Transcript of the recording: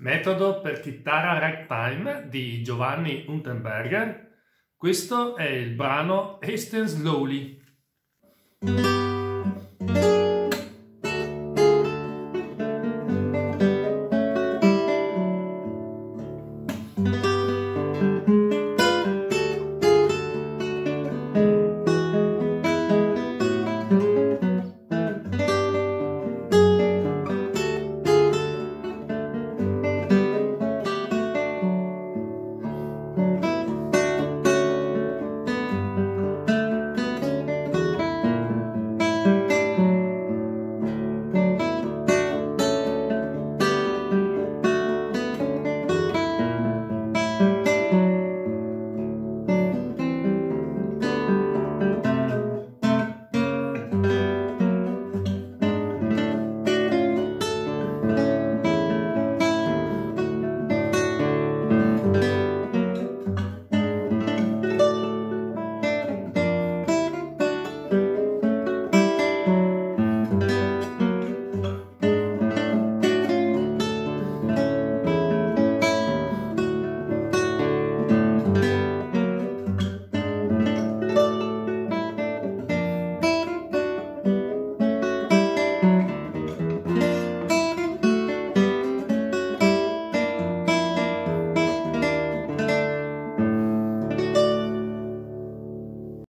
Metodo per chitarra ragtime di Giovanni Unterberger. Questo è il brano Hasten Slowly.